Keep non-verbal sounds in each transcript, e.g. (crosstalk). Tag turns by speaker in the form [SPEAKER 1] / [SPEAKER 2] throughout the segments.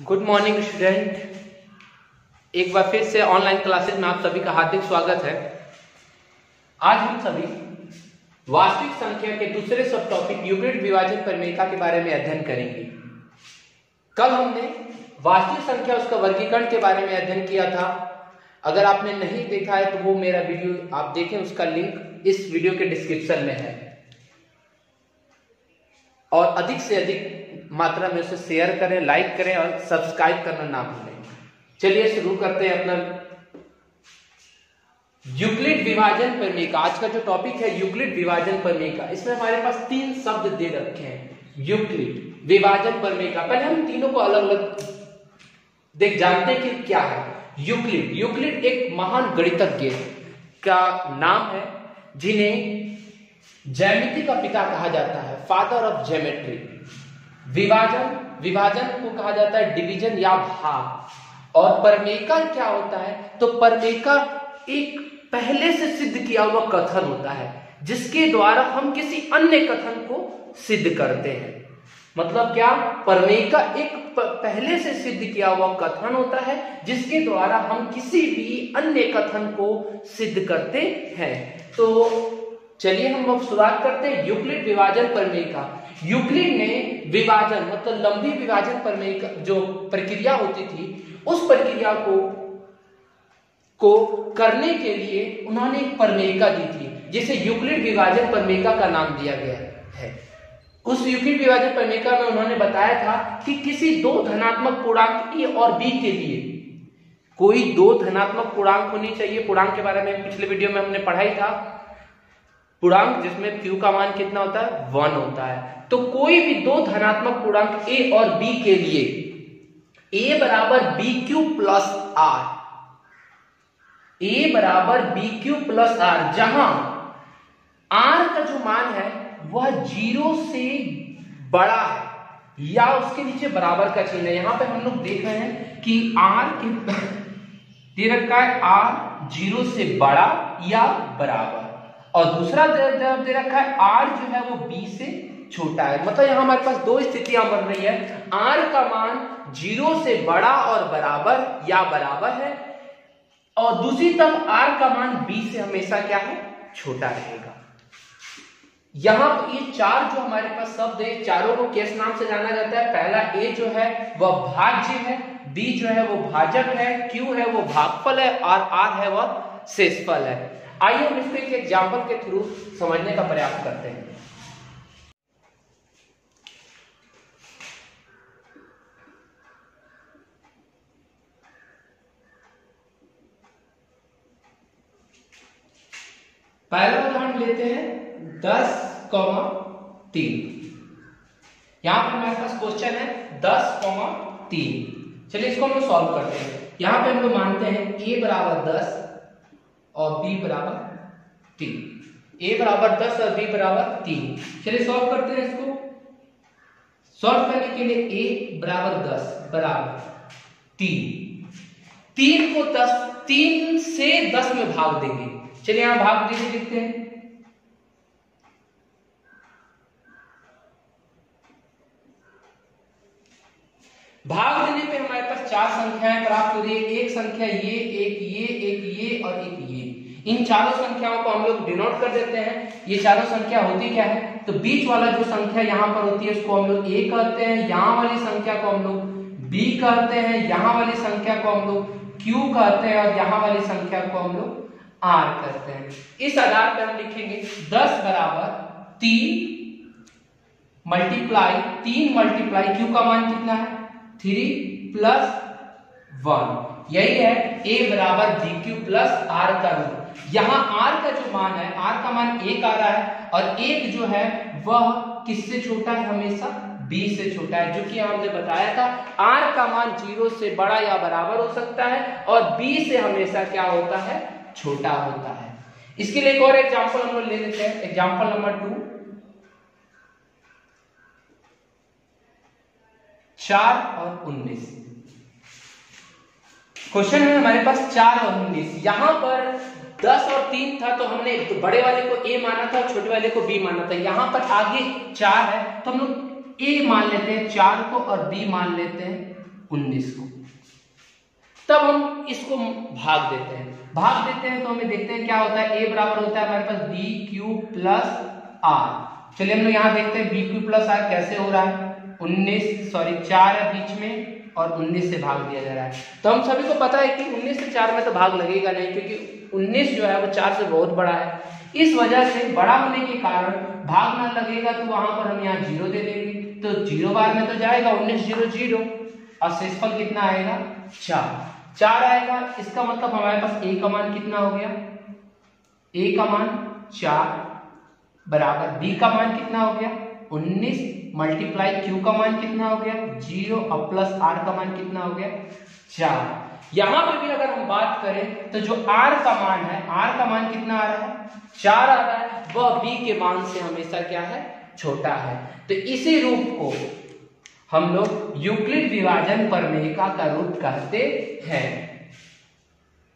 [SPEAKER 1] Good morning student एक बार फिर से ऑनलाइन क्लासेस में आप सभी का हार्दिक स्वागत है। आज हम सभी वास्तविक संख्या के दूसरे सब टॉपिक यूक्लिड विभाजन परिमेयिका के बारे में अध्ययन करेंगे। कल हमने वास्तविक संख्या उसका वर्गीकरण के बारे में अध्ययन किया था। अगर आपने नहीं देखा है तो वो मेरा वीडियो आप देखें उसका लिंक इस वीडियो के डिस्क्रिप्शन में है। और अधिक से अधिक मात्रा में उसे शेयर करें लाइक करें और सब्सक्राइब करना ना भूलें। चलिए शुरू करते हैं अपना यूक्लिड विभाजन परिमेयिका आज का जो टॉपिक है, यूक्लिड विभाजन परिमेयिका इसमें हमारे पास तीन शब्द दे रखे हैं, यूक्लिड विभाजन परिमेयिका पहले हम तीनों को अलग अलग देख, जानते हैं कि क्या है। यूक्लिड यूक्लिड एक महान गणितज्ञ का नाम है, जिन्हें जैमिति का पिता कहा जाता है फादर ऑफ़ जेमेट्री विभाजन विभाजन को कहा जाता है डिवीज़न या भाग। और परमेका क्या होता है? तो परमेका एक पहले से सिद्ध किया हुआ कथन होता है, जिसके द्वारा हम किसी अन्य कथन को सिद्ध करते हैं। मतलब क्या? परमेका एक पहले से सिद्ध किया हुआ कथन होता है, जिसके द्वारा हम किसी भी अन्य कथन को सिद्ध करते हैं। तो चलिए हम अब शुरुआत करते हैं यूक्लिड विभाजन परमेका यूक्लिड ने विभाजन मतलब लंबी विभाजन प्रमेय जो प्रक्रिया होती थी, उस प्रक्रिया को को करने के लिए उन्होंने एक परमेयिका दी थी, जिसे यूक्लिड विभाजन परमेयिका का नाम दिया गया है। उस यूक्लिड विभाजन परमेयिका में उन्होंने बताया था कि किसी दो धनात्मक पूर्णांक ए और बी के लिए, कोई दो धनात्मक पूर्णांक होनी चाहिए। पूर्णांक के बारे में पिछले वीडियो में हमने पढ़ाई था। पूर्णांक, जिसमें q का मान कितना होता है? वन होता है। तो कोई भी दो धनात्मक पूर्णांक a और b के लिए, a बराबर b q plus r a बराबर बी क्यू प्लस आर जहाँ आर का जो मान है, वह ज़ीरो से बड़ा है, या उसके नीचे बराबर का चिन्ह है। यहाँ पे हम लोग देख रहे हैं कि आर के (laughs) दे है r ज़ीरो से बड़ा या बराबर। और दूसरा जवाब दे रखा है आर जो है वो बी से छोटा है। मतलब यहाँ हमारे पास दो स्थितियाँ बन रही है। आर का मान ज़ीरो से बड़ा और बराबर या बराबर है, और दूसरी तरफ़ आर का मान बी से हमेशा क्या है? छोटा रहेगा। यहाँ ये चार जो हमारे पास शब्द है, चारों को किस नाम से जाना जाता है? पहला ए जो है, वह भाज्य है बी जो है, वो भाजक है क्यू है, वो भागफल है, और आर है, वह शेषफल है। आइए हम इसको एक एग्ज़ाम्पल के थ्रू समझने का प्रयास करते हैं। पहला उदाहरण लेते हैं दस कौमा तीन। यहाँ पर हमारे पास क्वेश्चन है, दस कौमा तीन। चलिए इसको हम लोग सॉल्व करते हैं। यहाँ पे हम लोग मानते हैं ए बराबर दस और बी बराबर तीन। ए बराबर दस और बी बराबर तीन। चलिए सॉल्व करते हैं इसको। सॉल्व करने के लिए ए बराबर दस बराबर तीन। तीन को दस, तीन से दस में भाग देंगे। चलिए यहाँ भाग दीजिए, लिखते हैं। भाग देने पे पास चार संख्याएँ प्राप्त हो रही है। एक संख्या ये, एक ये एक ये और एक ये। इन चारों संख्याओं को हम लोग डिनोट कर देते हैं। ये चारों संख्या होती क्या है? तो बीच वाला जो संख्या यहाँ पर होती है, उसको हम लोग ए कहते हैं। यहाँ वाली संख्या को हम लोग बी कहते हैं। यहाँ वाली संख्या को हम लोग क्यू कहते हैं और यहाँ वाली संख्या को हम लोग आर करते हैं। इस आधार पर हम लिखेंगे दस बराबर तीन मल्टीप्लाई तीन मल्टीप्लाई क्यू का मान कितना है? Three plus one. यही है ए बराबर जी क्यू प्लस आर का रूप यहाँ आर का जो मान है आर का मान एक आ रहा है और एक जो है, वह किससे छोटा है? हमेशा बी से छोटा है, जो कि हमने बताया था। आर का मान ज़ीरो से बड़ा या बराबर हो सकता है और बी से हमेशा क्या होता है? छोटा होता है। इसके लिए एक और एग्ज़ाम्पल हम लोग ले लेते हैं। एग्ज़ाम्पल नंबर टू चार और उन्नीस। क्वेश्चन है, हमारे पास चार और उन्नीस यहाँ पर दस और तीन था तो हमने तो बड़े वाले को ए माना था छोटे वाले को बी माना था। यहाँ पर आगे चार है तो हम लोग ए मान लेते हैं चार को और बी मान लेते हैं उन्नीस को। तब हम इसको भाग देते हैं। भाग देते हैं तो हमें देखते हैं क्या होता है। ए बराबर होता है हमारे पास बी क्यू प्लस आर चलिए हम लोग यहाँ देखते हैं बी क्यू प्लस आर कैसे हो रहा है। उन्नीस सॉरी चार है बीच में और 19 से भाग दिया जा रहा है। तो हम सभी को पता है कि 19 से चार में तो भाग लगेगा नहीं, क्योंकि 19 जो है वो चार से बहुत बड़ा है। इस वजह से बड़ा होने के कारण भाग ना लगेगा तो वहाँ पर हम यहाँ ज़ीरो दे देंगे। तो ज़ीरो बार में तो जाएगा, उन्नीस ज़ीरो ज़ीरो। और शेषफल कितना आएगा? चार। चार आएगा, इसका मतलब हमारे पास ए का मान कितना हो गया? ए का मान चार बराबर बी का मान कितना हो गया? उन्नीस मल्टीप्लाई क्यू का मान कितना हो गया? ज़ीरो और प्लस आर का मान कितना हो गया? चार। यहाँ पर भी अगर हम बात करें तो जो आर का मान है आर का मान कितना आ रहा है? चार आ रहा है। वह बी के मान से हमेशा क्या है? छोटा है। तो इसी रूप को हम लोग यूक्लिड विभाजन परमेयिका का रूप कहते हैं।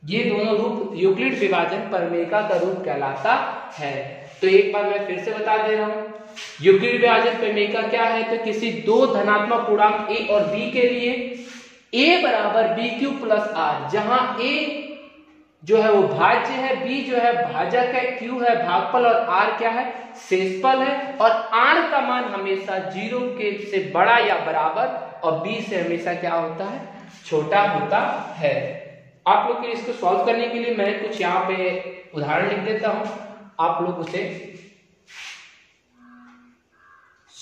[SPEAKER 1] ये दोनों रूप यूक्लिड विभाजन परमेयिका का रूप कहलाता है। तो एक बार मैं फिर से बता दे रहा हूँ। यूक्लिड विभाजन प्रमेय का क्या है? तो किसी दो धनात्मक पूर्णांक ए और बी के लिए ए बराबर बी क्यू प्लस आर जहाँ ए जो है वो भाज्य है बी जो है भाजक है क्यू है, भागफल और आर क्या है? शेषफल है। और आर का मान हमेशा ज़ीरो के से बड़ा या बराबर और बी से हमेशा क्या होता है? छोटा होता है। आप लोग के इसको सॉल्व करने के लिए मैं कुछ यहाँ पे उदाहरण लिख देता हूँ। आप लोग उसे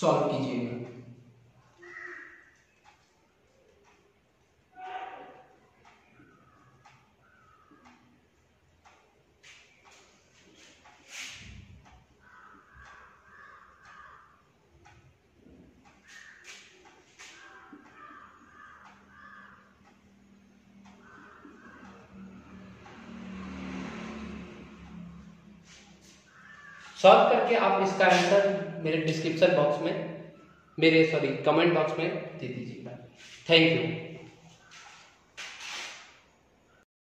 [SPEAKER 1] सॉल्व कीजिएगा सॉल्व करके आप इसका आंसर मेरे डिस्क्रिप्शन बॉक्स में, मेरे, सॉरी, कमेंट बॉक्स में दे दीजिएगा। Thank you.